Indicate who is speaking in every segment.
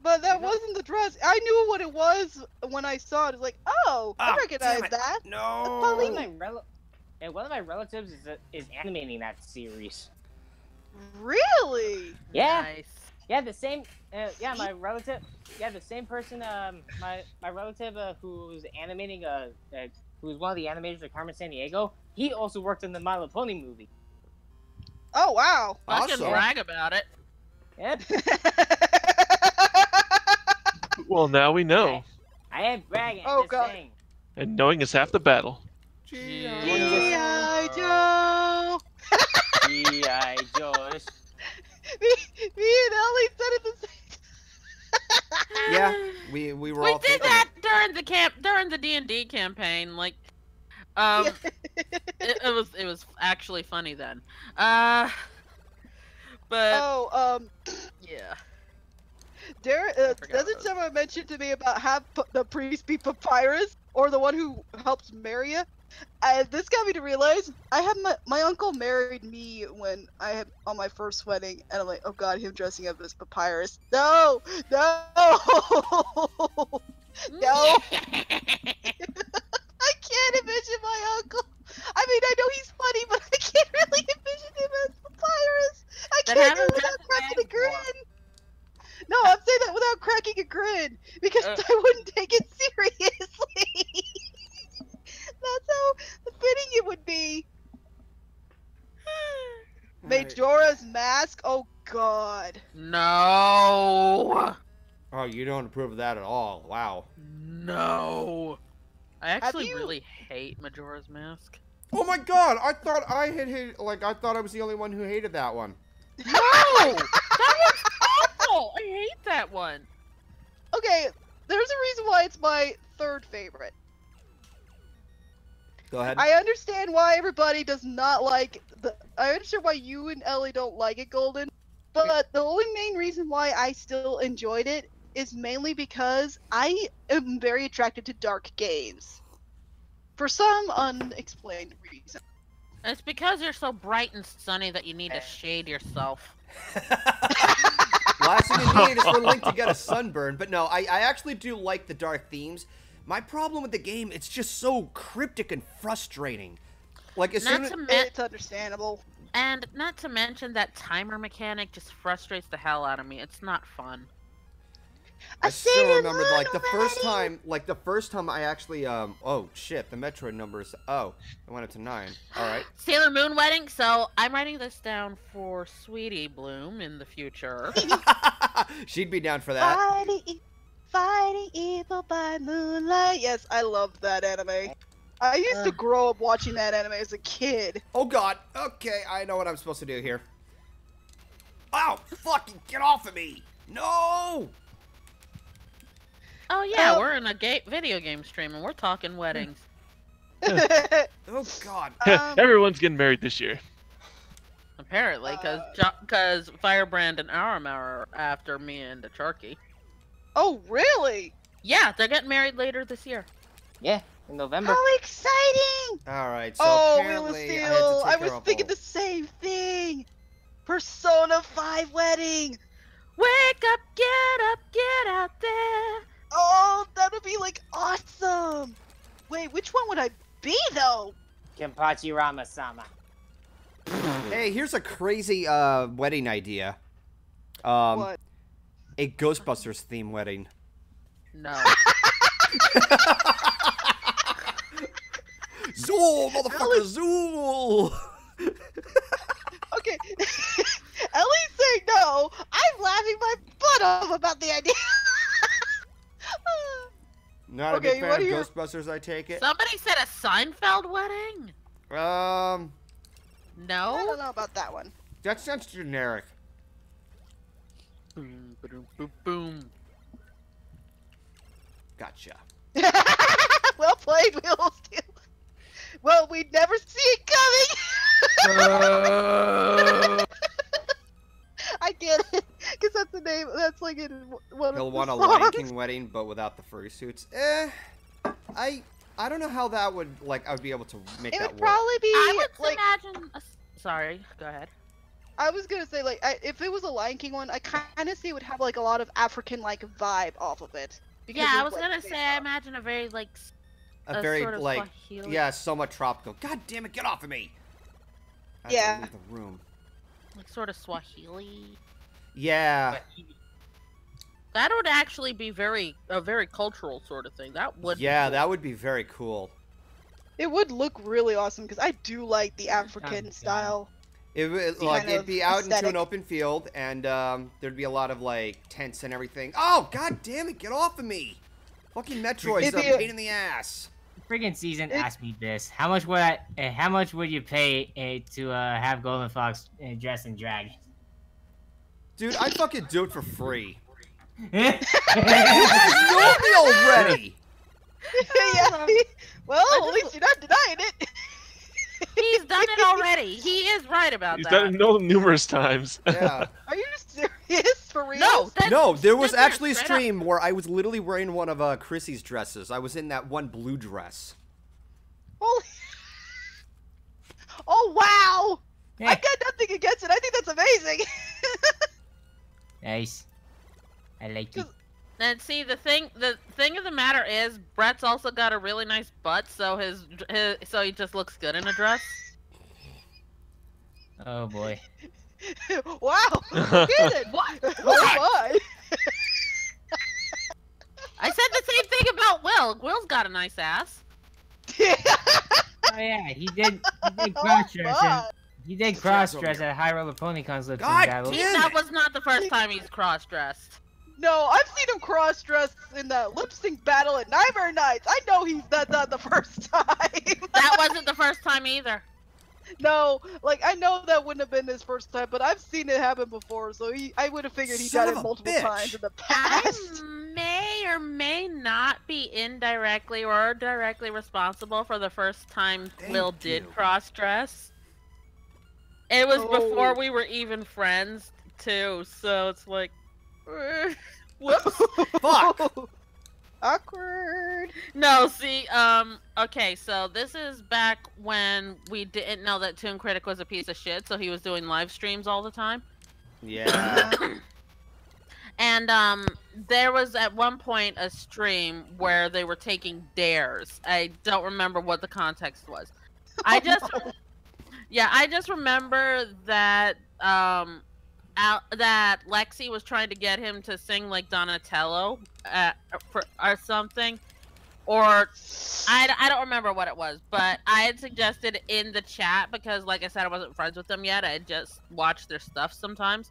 Speaker 1: But that wasn't the dress. I knew what it was when I saw it. It's like, oh, I
Speaker 2: Ah,
Speaker 1: recognize that.
Speaker 2: No.
Speaker 1: Pauline.
Speaker 3: One of my rel- yeah, one of my relatives is is animating that series.
Speaker 1: Really?
Speaker 3: Yeah,
Speaker 4: Nice.
Speaker 3: yeah, the same. Uh, yeah, my relative. Yeah, the same person. Um, my my relative uh, who's animating a, uh who's one of the animators of Carmen Sandiego. He also worked in the My Little Pony movie.
Speaker 1: Oh wow.
Speaker 4: I can brag about it.
Speaker 3: Yep,
Speaker 5: Well, now we know,
Speaker 3: I am bragging.
Speaker 1: Oh,
Speaker 3: just
Speaker 1: God.
Speaker 3: saying.
Speaker 5: and knowing is half the battle.
Speaker 4: G.I.
Speaker 1: G.I. Joe.
Speaker 3: G.I. Joe's.
Speaker 1: Me, me and Ellie said it the same.
Speaker 2: Yeah, we we were
Speaker 4: We
Speaker 2: all
Speaker 4: did
Speaker 2: thinking
Speaker 4: that during the camp during the D and D campaign. Like, um, it, it was it was actually funny then. Uh, but
Speaker 1: Oh, um,
Speaker 4: yeah,
Speaker 1: Dar- uh, doesn't someone mention to me about have p- the priest be Papyrus or the one who helps marry you? And this got me to realize I had my my uncle married me when I had on my first wedding, and I'm like, oh god, him dressing up as Papyrus. No, no, no. I can't envision my uncle. I mean, I know he's funny, but I can't really envision him as Papyrus. I
Speaker 4: Then
Speaker 1: can't do it without cracking a grin. No, I'm saying that without cracking a grin because
Speaker 4: Uh.
Speaker 1: I wouldn't take it seriously. That's how fitting it would be.
Speaker 2: Alright.
Speaker 1: Majora's Mask. Oh God.
Speaker 4: no,
Speaker 2: Oh, you don't approve of that at all. Wow.
Speaker 4: no. I actually
Speaker 1: you-
Speaker 4: really hate Majora's Mask.
Speaker 2: Oh my god, I thought I had hated like I thought I was the only one who hated that one.
Speaker 4: No, that one's awful. I hate that one.
Speaker 1: Okay, there's a reason why it's my third favorite.
Speaker 2: Go ahead.
Speaker 1: I understand why everybody does not like the. I understand why you and Ellie don't like it, Golden. But the only main reason why I still enjoyed it is mainly because I am very attracted to dark games. For some unexplained reason.
Speaker 4: It's because you're so bright and sunny that you need to eh. shade yourself.
Speaker 2: Last thing you need is for Link to get a sunburn. But no, I, I actually do like the dark themes. My problem with the game, it's just so cryptic and frustrating. Like as soon
Speaker 4: Not
Speaker 2: as
Speaker 4: men-
Speaker 1: It's understandable.
Speaker 4: and not to mention that timer mechanic just frustrates the hell out of me. It's not fun.
Speaker 2: I
Speaker 1: A
Speaker 2: still
Speaker 1: single
Speaker 2: remember like the first time, like the first time I actually um oh shit, the Metroid numbers. Oh, it went up to nine. All right.
Speaker 4: Sailor Moon wedding. So I'm writing this down for Sweetie Bloom in the future.
Speaker 2: She'd be down for that.
Speaker 1: Fighting, e- fighting evil by moonlight. Yes, I love that anime. I used to grow up watching that anime as a kid.
Speaker 2: Oh god. Okay, I know what I'm supposed to do here. Ow! Fucking get off of me! No!
Speaker 4: Oh yeah,
Speaker 1: Oh.
Speaker 4: we're in a ga- video game stream and we're talking weddings.
Speaker 2: Oh god.
Speaker 1: Um,
Speaker 5: Everyone's getting married this year.
Speaker 4: Apparently, because
Speaker 1: Uh.
Speaker 4: Firebrand and Aram are after me and the Charky.
Speaker 1: oh, really?
Speaker 4: Yeah, they're getting married later this year.
Speaker 3: Yeah, in November.
Speaker 1: How exciting!
Speaker 2: All right. So
Speaker 1: oh, Wheel of
Speaker 2: apparently I,
Speaker 1: Steel. I, was thinking
Speaker 2: all-
Speaker 1: the same thing. Persona 5 wedding.
Speaker 4: Wake up, get up, get out there.
Speaker 1: Oh, that would be like awesome. Wait, which one would I be though?
Speaker 3: Kenpachi Ramasama.
Speaker 2: Hey, here's a crazy uh wedding idea. Um,
Speaker 1: what?
Speaker 2: a Ghostbusters theme wedding.
Speaker 4: No.
Speaker 2: Zuul, motherfucker, Zuul!
Speaker 1: Okay. Ellie's saying no. I'm laughing my butt off about the idea.
Speaker 2: Not a
Speaker 1: Okay,
Speaker 2: big fan of
Speaker 1: are your-
Speaker 2: Ghostbusters, I take it.
Speaker 4: Somebody said a Seinfeld wedding.
Speaker 2: Um,
Speaker 4: No?
Speaker 1: I don't know about that one.
Speaker 2: that sounds generic.
Speaker 4: Boom, boom, boom, boom.
Speaker 2: Gotcha.
Speaker 1: well played, Wheel of Steel. Well, we'd never see it coming. I get it, because that's the name. That's like in one
Speaker 2: He'll
Speaker 1: of the
Speaker 2: want a Lion. King wedding, but without the fursuits. Eh, I I don't know how that would like. I would be able to make
Speaker 1: It
Speaker 2: that
Speaker 1: would
Speaker 2: work.
Speaker 1: probably be
Speaker 4: I would
Speaker 1: like
Speaker 4: imagine. A... s- Sorry, go ahead.
Speaker 1: I was gonna say like I, if it was a Lion King one, I kind of see it would have like a lot of African like vibe off of it. because
Speaker 4: Yeah, I was
Speaker 1: like,
Speaker 4: gonna
Speaker 1: the
Speaker 4: say I imagine a very like
Speaker 2: a very
Speaker 4: sort of
Speaker 2: like
Speaker 4: Swahili-
Speaker 2: yeah, somewhat tropical. God damn it, get off of me! I have to
Speaker 1: Yeah.
Speaker 2: leave the room.
Speaker 4: like sort of Swahili.
Speaker 2: Yeah.
Speaker 4: That would actually be very a very cultural sort of thing. That would.
Speaker 2: Yeah,
Speaker 4: cool.
Speaker 2: that would be very cool.
Speaker 1: It would look really awesome because I do like the
Speaker 3: God.
Speaker 1: African style.
Speaker 2: It would like it'd be out into an open field, and um, there'd be a lot of like tents and everything. Oh god damn it, get off of me! Fucking Metroid's
Speaker 1: It'd
Speaker 2: a
Speaker 1: a-
Speaker 2: pain in the ass.
Speaker 6: Friggin' season
Speaker 1: It-
Speaker 6: asked me this: How much would I? Uh, how much would you pay uh, to uh, have Golden Fox uh, dress in drag?
Speaker 2: Dude, I'd fucking do it for free.
Speaker 6: yeah,
Speaker 2: You know me already!
Speaker 1: yeah. Well, at least you're not denying it.
Speaker 4: He's done it already. He is right about
Speaker 5: He's
Speaker 4: that.
Speaker 5: done it no numerous times.
Speaker 2: Yeah.
Speaker 1: Are you serious? For real?
Speaker 4: No, that's,
Speaker 2: No, there was actually a
Speaker 4: straight up.
Speaker 2: stream where I was literally wearing one of uh, Chrissy's dresses. I was in that one blue dress.
Speaker 1: Holy. Oh wow! I
Speaker 6: Yeah.
Speaker 1: got nothing against it. I think that's amazing.
Speaker 6: Nice. I like it.
Speaker 4: And see, the thing, the thing of the matter is, Brett's also got a really nice butt, so his, his so he just looks good in a dress.
Speaker 6: Oh boy.
Speaker 1: wow. Get it?
Speaker 4: Oh, what?
Speaker 1: Oh my.
Speaker 4: I said the same thing about Will. Will's got a nice ass.
Speaker 6: Oh yeah, he did. He did
Speaker 1: oh,
Speaker 6: cross
Speaker 1: dress.
Speaker 6: He did cross dress at High Roller Pony Cons lip
Speaker 2: God
Speaker 6: battle.
Speaker 2: damn
Speaker 4: that was not the first time he's cross-dressed.
Speaker 1: No, I've seen him cross dress in that lip sync battle at Nightmare Nights. I know he's that's not the first time.
Speaker 4: That wasn't the first time either.
Speaker 1: no, like I know that wouldn't have been his first time, but I've seen it happen before, so he I would have figured he
Speaker 2: Son
Speaker 1: done it multiple
Speaker 2: bitch.
Speaker 1: times in the past.
Speaker 4: I
Speaker 1: past.
Speaker 4: may or may not be indirectly or directly responsible for the first time
Speaker 2: Thank
Speaker 4: Will did cross-dress. It was before
Speaker 1: Oh.
Speaker 4: we were even friends too, so it's like, whoops.
Speaker 2: Fuck.
Speaker 1: Awkward.
Speaker 4: No, see, um, okay, so this is back when we didn't know that Toon Critic was a piece of shit, so he was doing live streams all the time.
Speaker 2: Yeah.
Speaker 4: And um, there was at one point a stream where they were taking dares. I don't remember what the context was. I just, yeah, I just remember that um, out, that Lexi was trying to get him to sing like Donatello, uh, for or something, or I, I don't remember what it was, but I had suggested in the chat because, like I said, I wasn't friends with them yet. I just watched their stuff sometimes.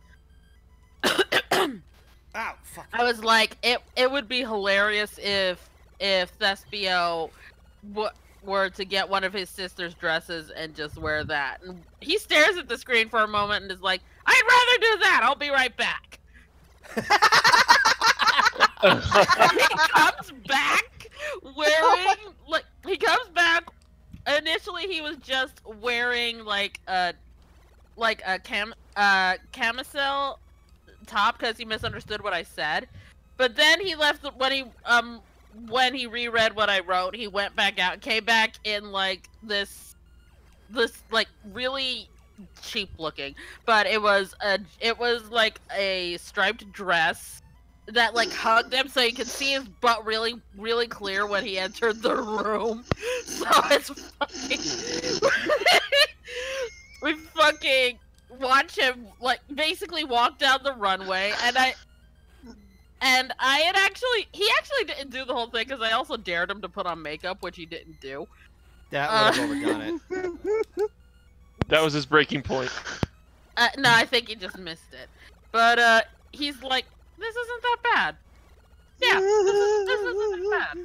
Speaker 2: Fuck.
Speaker 4: I was like, it it would be hilarious if if Thespio were to get one of his sister's dresses and just wear that. And he stares at the screen for a moment and is like, I'd rather do that. I'll be right back. he comes back wearing like he comes back. Initially, he was just wearing like a like a cam uh camisole top because he misunderstood what I said. But then he left the, when he um when he reread what I wrote, he went back out, and came back in like this this like really cheap looking, but it was a it was like a striped dress that like hugged him so you could see his butt really really clear when he entered the room. So it's fucking we fucking watch him like basically walk down the runway and I and I had actually he actually didn't do the whole thing because I also dared him to put on makeup, which he didn't do.
Speaker 2: That
Speaker 4: Uh,
Speaker 2: would have overdone it.
Speaker 5: That was his breaking point.
Speaker 4: Uh, no, I think he just missed it. But uh, he's like, this isn't that bad. Yeah, this, is, this isn't that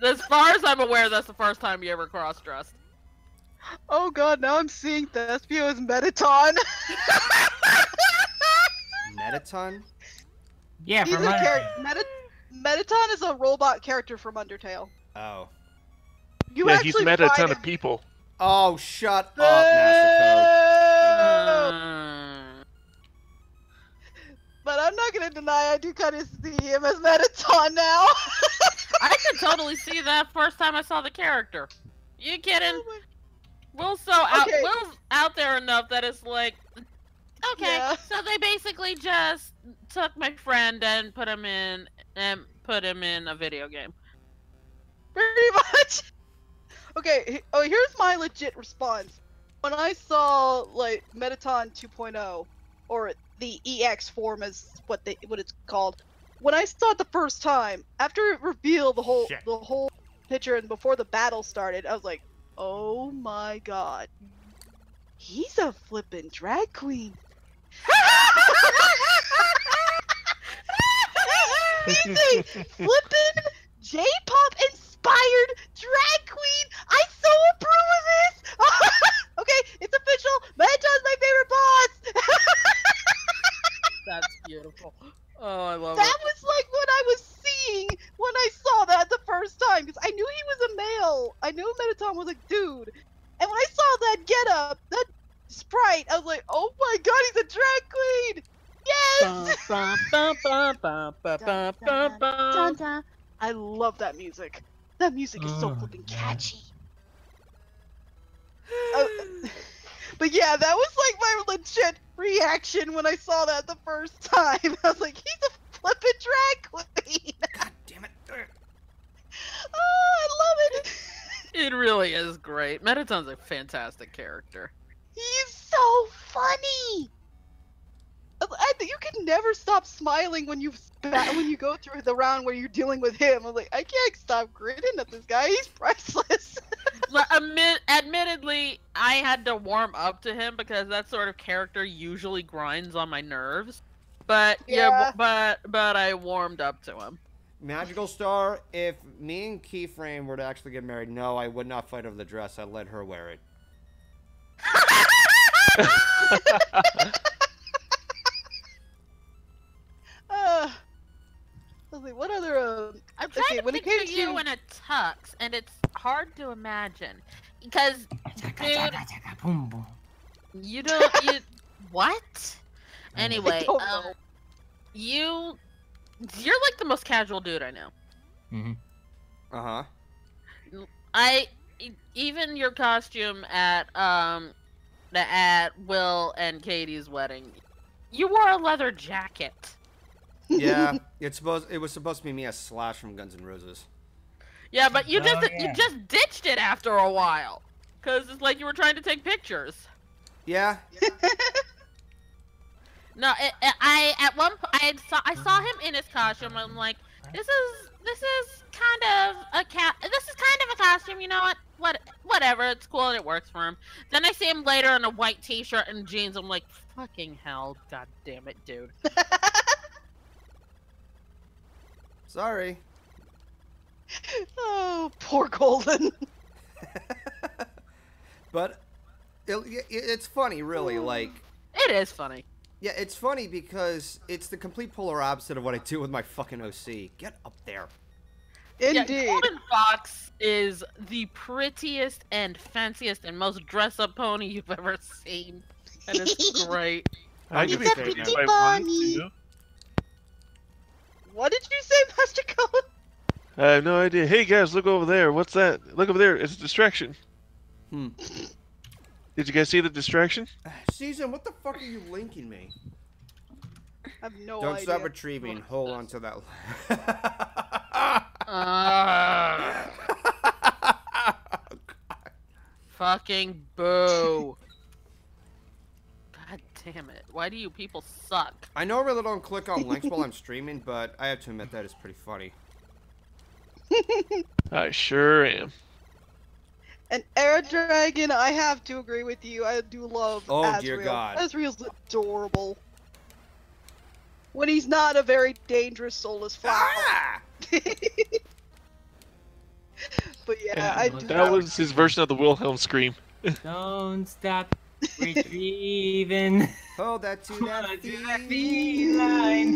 Speaker 4: bad. As far as I'm aware, that's the first time you ever cross-dressed.
Speaker 1: Oh god, now I'm seeing Thespio as Mettaton.
Speaker 2: Mettaton?
Speaker 6: Yeah,
Speaker 1: He's a
Speaker 6: from my
Speaker 1: character. Meta- Mettaton is a robot character from Undertale.
Speaker 2: Oh.
Speaker 1: You
Speaker 5: yeah, he's met a ton
Speaker 1: him-
Speaker 5: of people.
Speaker 2: Oh, shut up, Master.
Speaker 1: But I'm not gonna deny I do kind of see him as Mettaton now.
Speaker 4: I could totally see that first time I saw the character. You kidding?
Speaker 1: Oh
Speaker 4: Will's so out.
Speaker 1: Okay.
Speaker 4: Will's out there enough that it's like Okay,
Speaker 1: Yeah.
Speaker 4: so they basically just took my friend and put him in and put him in a video game.
Speaker 1: Pretty much. Okay, oh, here's my legit response. When I saw like Mettaton 2.0, or the EX form is what they what it's called. When I saw it the first time, after it revealed the whole
Speaker 2: Shit.
Speaker 1: the whole picture and before the battle started, I was like, "Oh my god, he's a flippin' drag queen." He's a flippin' J-pop inspired drag queen. I so approve of this. okay, it's official. Mettaton's my favorite boss.
Speaker 4: That's beautiful. Oh, I love
Speaker 1: that was like what I was seeing when I saw that the first time because I knew he was a male. I knew Mettaton was a dude, and when I saw that getup, that sprite, I was like, "Oh my god, he's a drag queen!" Yes. I love that music. That music is so
Speaker 6: Oh,
Speaker 1: fucking catchy. Uh, but yeah, that was like my legit reaction when I saw that the first time. I was like, he's a flippin' drag queen.
Speaker 2: God damn it.
Speaker 1: Oh, I love it.
Speaker 4: It really is great. Mettaton's a fantastic character.
Speaker 1: He's so funny. I, I, you can never stop smiling when you when you go through the round where you're dealing with him. I'm like, I can't stop grinning at this guy. He's priceless.
Speaker 4: Admit, admittedly, I had to warm up to him because that sort of character usually grinds on my nerves. But yeah,
Speaker 1: Yeah.
Speaker 4: but but I warmed up to him.
Speaker 2: Magical Star, if me and Keyframe were to actually get married, no, I would not fight over the dress. I'd let her wear it.
Speaker 1: let's what other? Uh,
Speaker 4: I'm trying
Speaker 1: Okay,
Speaker 4: to
Speaker 1: when it
Speaker 4: picture
Speaker 1: came
Speaker 4: you
Speaker 1: to-
Speaker 4: in a tux, and it's hard to imagine because Dude.
Speaker 6: Boom, boom.
Speaker 4: you don't. You what? Anyway, um, you you're like the most casual dude I know.
Speaker 6: Mhm.
Speaker 2: Uh huh.
Speaker 4: I even your costume at um the at Will and Katie's wedding, you wore a leather jacket.
Speaker 2: Yeah, it's supposed. It was supposed to be me as Slash from Guns N' Roses.
Speaker 4: Yeah, but you
Speaker 6: Oh,
Speaker 4: just
Speaker 6: yeah.
Speaker 4: you just ditched it after a while, cause it's like you were trying to take pictures.
Speaker 2: Yeah.
Speaker 4: No, it, it- I at one point I had saw I saw him in his costume. I'm like, this is this is kind of a cat. This is kind of a costume. You know what? What whatever. It's cool and it works for him. Then I see him later in a white T-shirt and jeans. I'm like, fucking hell, god damn it, dude.
Speaker 2: Sorry.
Speaker 1: oh, poor Golden.
Speaker 2: But it, it, it's funny, really. Hmm. Like,
Speaker 4: It is funny.
Speaker 2: yeah, it's funny because it's the complete polar opposite of what I do with my fucking OC. Get up there.
Speaker 4: Yeah,
Speaker 1: Indeed.
Speaker 4: Golden Fox is the prettiest and fanciest and most dress-up pony you've ever seen, and it's great.
Speaker 5: I
Speaker 1: He's
Speaker 5: could be
Speaker 1: a
Speaker 5: famous
Speaker 1: pretty
Speaker 5: if I wanted
Speaker 1: bunny.
Speaker 5: to.
Speaker 1: What did you say, Master Golden?
Speaker 5: I have no idea. Hey guys, look over there. What's that? Look over there. It's a distraction.
Speaker 2: Hmm.
Speaker 5: Did you guys see the distraction?
Speaker 2: Season, what the fuck are you linking me?
Speaker 1: I have no idea.
Speaker 2: Don't
Speaker 1: idea.
Speaker 2: stop retrieving. Hold on to that.
Speaker 4: Uh, fucking boo. God damn it. Why do you people suck?
Speaker 2: I know I really don't click on links while I'm streaming, but I have to admit that is pretty funny.
Speaker 5: I sure am.
Speaker 1: And Air Dragon, I have to agree with you. I do love
Speaker 2: Oh,
Speaker 1: Asriel.
Speaker 2: dear God.
Speaker 1: Asriel's adorable. When he's not a very dangerous soulless flower.
Speaker 2: Ah!
Speaker 1: but yeah, I do
Speaker 5: that was his version of the Wilhelm scream.
Speaker 6: Don't stop retrieving.
Speaker 2: Hold that to that
Speaker 6: Hold to that
Speaker 2: feeling.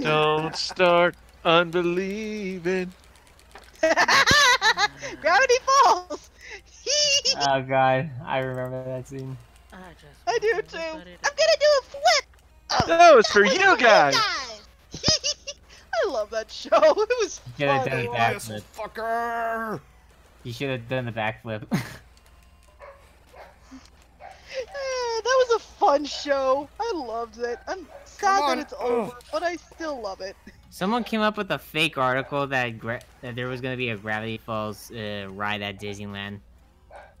Speaker 5: Don't start unbelieving.
Speaker 1: Gravity Falls!
Speaker 6: Oh god, I remember that scene.
Speaker 4: I
Speaker 1: I do too. I'm gonna do a flip! Oh,
Speaker 5: No, it's for
Speaker 1: that was
Speaker 5: you
Speaker 1: for
Speaker 5: guys.
Speaker 1: I love that show. It was
Speaker 6: You should have done a oh,
Speaker 2: This
Speaker 6: backflip.
Speaker 2: fucker!
Speaker 6: You should have done the backflip.
Speaker 1: Eh, that was a fun show. I loved it. I'm sad that it's over, but I still love it.
Speaker 6: Someone came up with a fake article that gra- that there was gonna be a Gravity Falls uh, ride at Disneyland.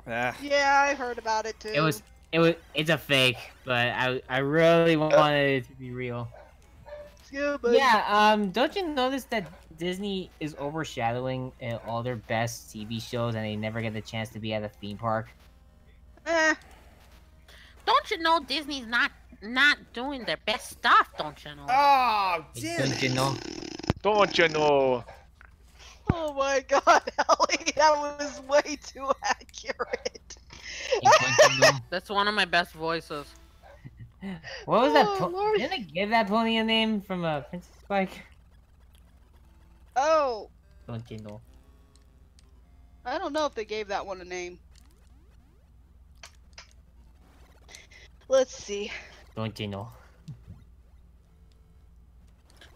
Speaker 2: Ah,
Speaker 1: Yeah, I heard about it too.
Speaker 6: It was it was it's a fake, but I I really wanted it to be real.
Speaker 1: Yeah, but
Speaker 6: Yeah, um, don't you notice that Disney is overshadowing uh, all their best TV shows, and they never get the chance to be at a theme park?
Speaker 1: eh,
Speaker 4: Don't you know Disney's not not doing their best stuff? Don't you know?
Speaker 2: Oh, damn
Speaker 6: Don't you know?
Speaker 5: Don't you know?
Speaker 1: Oh my god, Ellie, that was way too accurate.
Speaker 6: Don't you know?
Speaker 4: That's one of my best voices.
Speaker 6: What was that?
Speaker 1: Oh,
Speaker 6: Po-
Speaker 1: Lord.
Speaker 6: Didn't they give that pony a name from uh, Princess Spike?
Speaker 1: Oh,
Speaker 6: Don't you know?
Speaker 1: I don't know if they gave that one a name. Let's see.
Speaker 6: Don't you know?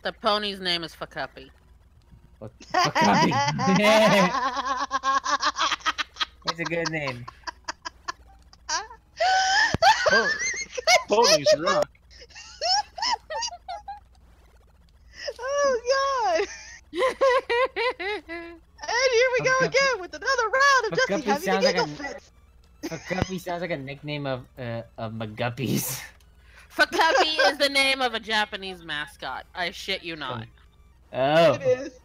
Speaker 4: The pony's name is Facuppy.
Speaker 6: Fuck- fuck It's a good name.
Speaker 5: Oh, ponies rock.
Speaker 1: oh god! And here we go again with another round of
Speaker 6: Fuck
Speaker 1: Jesse having
Speaker 6: sounds
Speaker 1: a
Speaker 6: like
Speaker 1: giggle
Speaker 6: a-
Speaker 1: fit.
Speaker 6: Guppy sounds like a nickname of uh, of McGuppies.
Speaker 4: Facuppy is the name of a Japanese mascot. I shit you not.
Speaker 6: Oh,
Speaker 1: It is.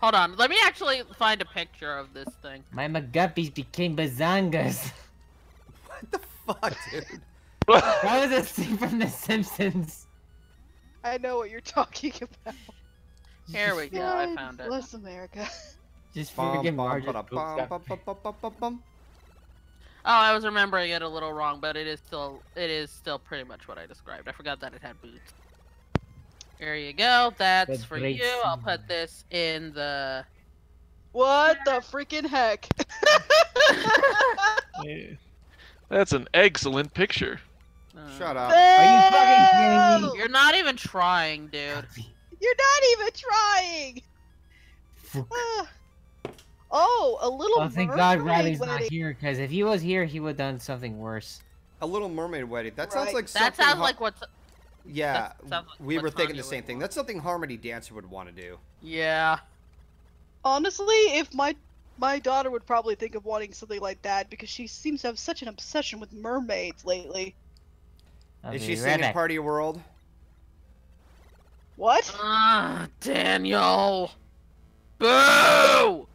Speaker 4: Hold on, let me actually find a picture of this thing.
Speaker 6: my McGuppies became bazangas.
Speaker 2: What the fuck, dude?
Speaker 6: That was a scene from The Simpsons.
Speaker 1: I know what you're talking about.
Speaker 4: Here we go, I
Speaker 1: God
Speaker 4: found it.
Speaker 1: Bless America.
Speaker 6: Just
Speaker 2: Bum,
Speaker 6: freaking
Speaker 2: bum,
Speaker 6: Marge.
Speaker 4: I was remembering it a little wrong, but it is still it is still pretty much what I described. I forgot that it had boots. There you go. That's
Speaker 6: Good
Speaker 4: for
Speaker 6: great
Speaker 4: you. I'll put this in the.
Speaker 1: What the freaking heck?
Speaker 5: Yeah. That's an excellent picture.
Speaker 4: uh,
Speaker 2: Shut up.
Speaker 6: Are you fucking kidding me?
Speaker 4: You're not even trying, dude.
Speaker 1: You're not even trying. Oh, a little.
Speaker 6: Oh, thank God
Speaker 1: mermaid
Speaker 6: Riley's not here, because if he was here, he would have done something worse.
Speaker 2: A Little Mermaid wedding. That sounds like
Speaker 4: That
Speaker 2: something.
Speaker 4: That
Speaker 2: sounds
Speaker 4: like what's.
Speaker 2: Yeah,
Speaker 4: like
Speaker 2: we were thinking the same thing.
Speaker 4: want.
Speaker 2: That's something Harmony Dancer would want to do.
Speaker 4: Yeah.
Speaker 1: Honestly, if my my daughter would probably think of wanting something like that because she seems to have such an obsession with mermaids lately.
Speaker 6: I'll
Speaker 2: Is
Speaker 6: be
Speaker 2: she
Speaker 6: right
Speaker 2: singing
Speaker 6: back.
Speaker 2: Party World?
Speaker 1: What?
Speaker 4: Ah, Daniel. Boo!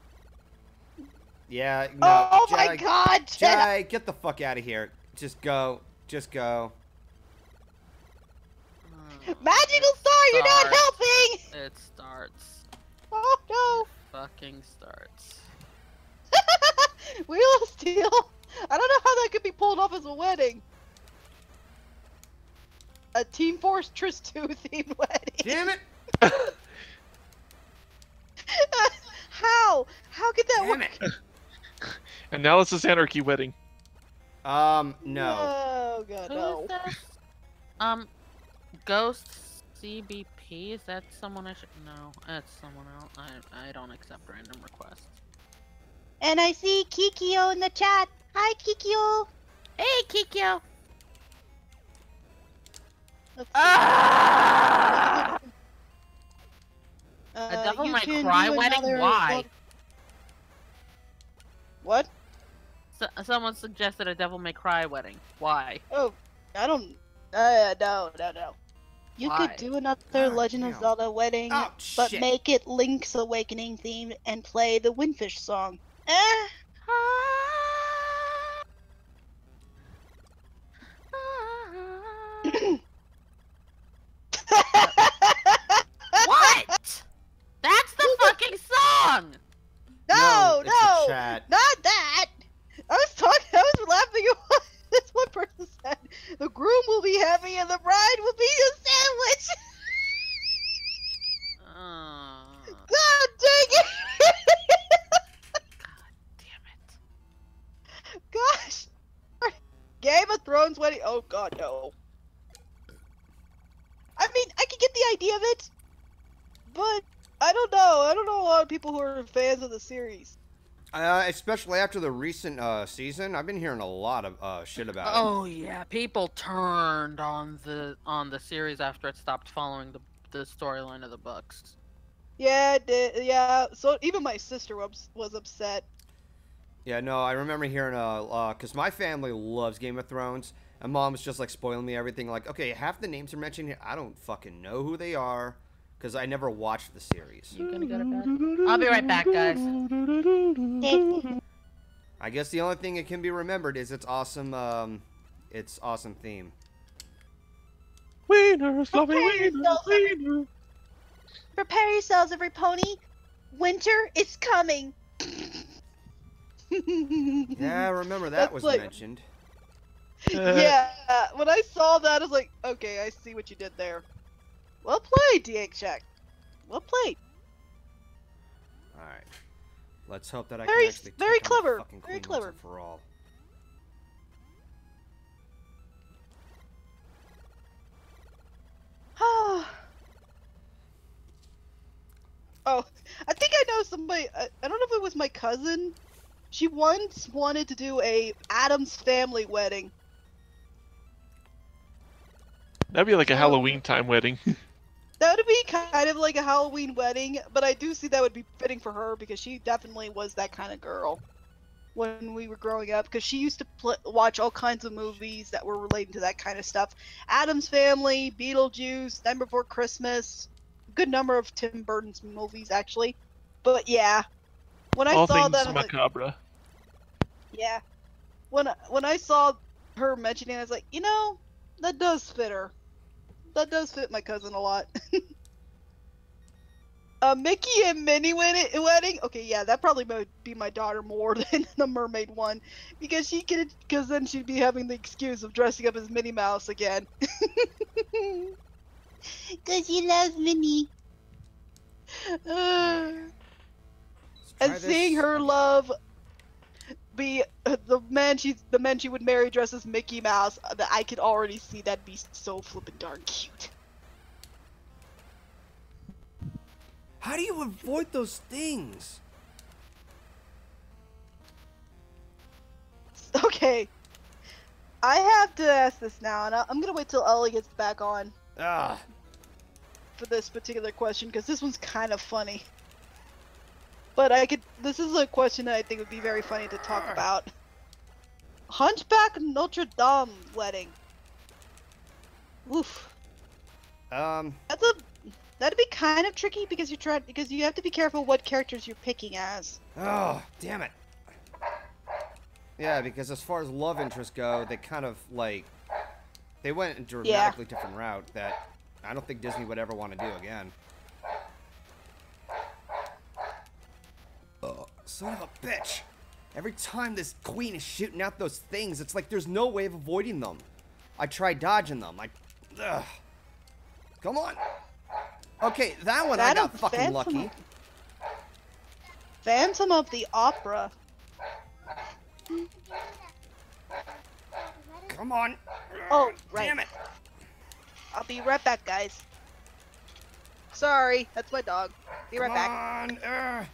Speaker 2: Yeah. No,
Speaker 1: oh my God, Jedi!
Speaker 2: Jedi, get the fuck out of here. Just go. Just go.
Speaker 1: Oh, Magical star, you're not helping!
Speaker 4: It starts.
Speaker 1: Oh no!
Speaker 4: Fucking starts.
Speaker 1: no! Wheel of Steel. I don't know how that could be pulled off as a wedding. A Team Fortress 2 themed wedding.
Speaker 2: Damn it!
Speaker 1: how? How could that
Speaker 2: Damn
Speaker 1: work?
Speaker 2: it!
Speaker 5: Analysis Anarchy wedding.
Speaker 2: Um, no.
Speaker 1: Oh god,
Speaker 4: Who
Speaker 1: no.
Speaker 4: is? Um, Ghost CBP? Is that someone I should No, That's someone else. I I don't accept random requests.
Speaker 1: And I see Kikyo in the chat. Hi, Kikyo.
Speaker 4: Hey, Kikyo. Ah!
Speaker 1: Uh,
Speaker 4: A Devil
Speaker 1: you
Speaker 4: May
Speaker 1: can
Speaker 4: Cry
Speaker 1: do
Speaker 4: wedding?
Speaker 1: another-
Speaker 4: Why?
Speaker 1: What?
Speaker 4: So, someone suggested a Devil May Cry wedding. Why?
Speaker 1: Oh, I don't. Uh, no, no, no. You
Speaker 4: Why?
Speaker 1: could do another
Speaker 2: Ah,
Speaker 1: Legend of
Speaker 2: damn.
Speaker 1: Zelda wedding,
Speaker 2: Oh,
Speaker 1: but
Speaker 2: shit.
Speaker 1: make it Link's Awakening themed and play the Windfish song. Eh? I mean, I can get the idea of it, but I don't know. I don't know a lot of people who are fans of the series.
Speaker 2: Uh, especially after the recent uh, season, I've been hearing a lot of uh, shit about it.
Speaker 4: Oh yeah, people turned on the on the series after it stopped following the the storyline of the books.
Speaker 1: Yeah, it did, yeah. So even my sister was was upset.
Speaker 2: Yeah, no, I remember hearing uh, uh, cause my family loves Game of Thrones, and mom was just like spoiling me everything. Like, okay, half the names are mentioned here, I don't fucking know who they are, cause I never watched the series.
Speaker 4: You gonna go to bed? I'll be right back, guys.
Speaker 2: I guess the only thing that can be remembered is its awesome, um, its awesome theme.
Speaker 5: Wieners, lovely
Speaker 1: Okay,
Speaker 5: wieners,
Speaker 1: so-
Speaker 5: wiener.
Speaker 1: Prepare yourselves, every pony. Winter is coming.
Speaker 2: Yeah, I remember that
Speaker 1: That's
Speaker 2: was
Speaker 1: like-
Speaker 2: mentioned.
Speaker 1: yeah, when I saw that, I was like, okay, I see what you did there. Well played, DX Check. Well played.
Speaker 2: All right, let's hope that I
Speaker 1: Very-
Speaker 2: can actually
Speaker 1: very
Speaker 2: take on the
Speaker 1: clever,
Speaker 2: fucking
Speaker 1: very
Speaker 2: queen
Speaker 1: clever.
Speaker 2: for all.
Speaker 1: oh, I think I know somebody. I, I don't know if it was my cousin. She once wanted to do a Addams family wedding.
Speaker 5: That'd be like a Halloween time wedding.
Speaker 1: That would be kind of like a Halloween wedding, but I do see that would be fitting for her because she definitely was that kind of girl when we were growing up. Because she used to pl- watch all kinds of movies that were relating to that kind of stuff. Addams Family, Beetlejuice, Night Before Christmas, a good number of Tim Burton's movies actually. But yeah, when I
Speaker 5: All
Speaker 1: saw
Speaker 5: things
Speaker 1: that, was like,
Speaker 5: macabre.
Speaker 1: yeah. When when I saw her mentioning, it, I was like, you know, that does fit her. That does fit my cousin a lot. uh, Mickey and Minnie wedding, wedding. Okay, yeah, that probably would be my daughter more than the mermaid one, because she could, because then she'd be having the excuse of dressing up as Minnie Mouse again. Cause she loves Minnie. Uh, and seeing
Speaker 2: this.
Speaker 1: her love be the man she's the man she would marry dressed as Mickey Mouse, uh, that I could already see that'd be so flippin' darn cute.
Speaker 2: How do you avoid those things?
Speaker 1: Okay, I have to ask this now, and I'm gonna wait till Ellie gets back on
Speaker 2: Ah,
Speaker 1: for this particular question because this one's kind of funny. But I could. This is a question that I think would be very funny to talk about. Hunchback Notre Dame wedding. Oof.
Speaker 2: um,
Speaker 1: That's a that'd be kind of tricky because you try because you have to be careful what characters you're picking as.
Speaker 2: oh, damn it. Yeah, because as far as love interests go, they kind of like they went a dramatically different route that I don't think Disney would ever want to do again. Oh, son of a bitch! Every time this queen is shooting out those things, it's like there's no way of avoiding them. I try dodging them. I, ugh. Come on. Okay, that one I
Speaker 1: Phantom-
Speaker 2: got fucking
Speaker 1: Phantom-
Speaker 2: lucky.
Speaker 1: Phantom of the Opera.
Speaker 2: Come on.
Speaker 1: Oh, right.
Speaker 2: Damn it.
Speaker 1: I'll be right back, guys. Sorry, that's my dog. Be right
Speaker 2: Come
Speaker 1: back.
Speaker 2: on. ugh.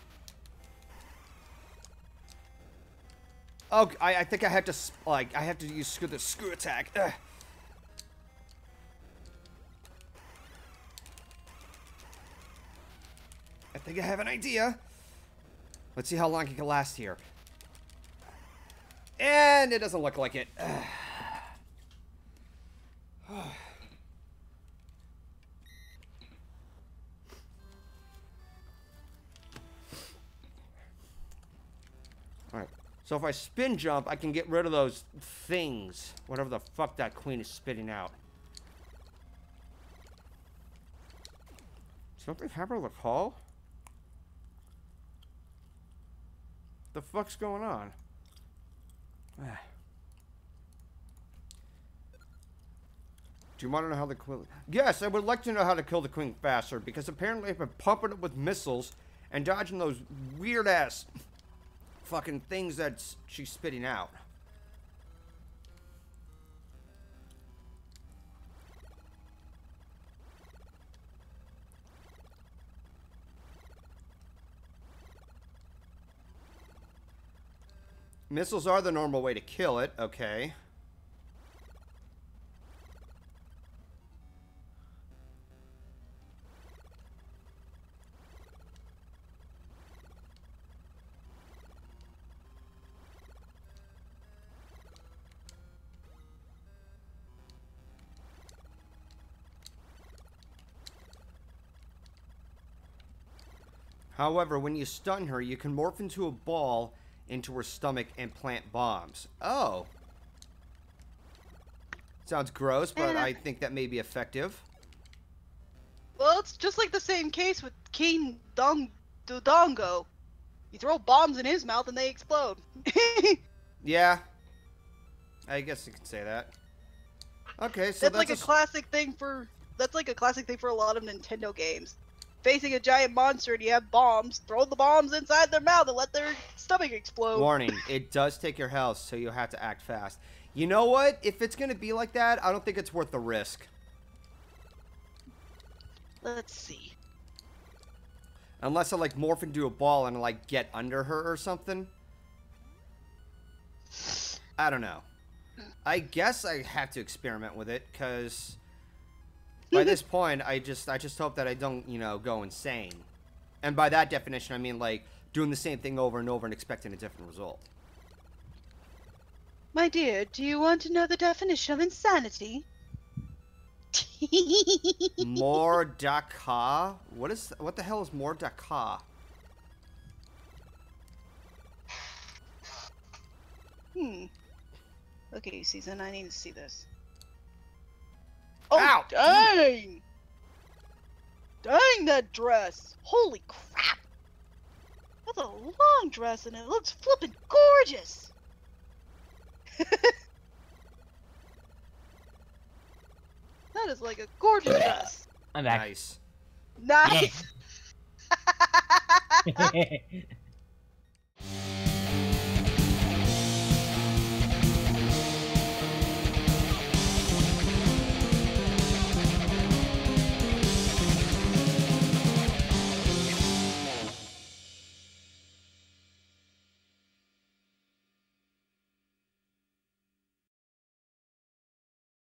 Speaker 2: Oh, I, I think I have to like I have to use screw the screw attack. Ugh. I think I have an idea. Let's see how long it can last here. And it doesn't look like it. So if I spin jump, I can get rid of those things. Whatever the fuck that queen is spitting out. Something happened with the call? The fuck's going on? Do you want to know how the queen... Yes, I would like to know how to kill the queen faster, because apparently I've been pumping it with missiles and dodging those weird-ass fucking things that she's spitting out. Missiles are the normal way to kill it, okay. However, when you stun her, you can morph into a ball into her stomach and plant bombs. Oh. Sounds gross, but
Speaker 1: Eh.
Speaker 2: I think that may be effective.
Speaker 1: Well, it's just like the same case with King Dong Dodongo. You throw bombs in his mouth and they explode.
Speaker 2: Yeah. I guess you could say that. Okay, so
Speaker 1: that's, like a classic thing for that's like a classic thing for a lot of Nintendo games. Facing a giant monster and you have bombs, throw the bombs inside their mouth and let their stomach explode.
Speaker 2: Warning, it does take your health, so you'll have to act fast. You know what? If it's gonna be like that, I don't think it's worth the risk.
Speaker 1: Let's see.
Speaker 2: Unless I like morph into a ball and like get under her or something. I don't know. I guess I have to experiment with it because by this point, I just I just hope that I don't you know go insane. And by that definition, I mean like doing the same thing over and over and expecting a different result.
Speaker 1: My dear, do you want to know the definition of insanity?
Speaker 2: more Mordaka. What is what the hell is more Mordaka?
Speaker 1: hmm. Okay, season, I need to see this.
Speaker 2: Ow!
Speaker 1: dang! Dang, that dress! Holy crap! That's a long dress and it looks flippin' gorgeous! that is like a gorgeous dress.
Speaker 6: I'm back.
Speaker 2: Nice.
Speaker 1: Nice!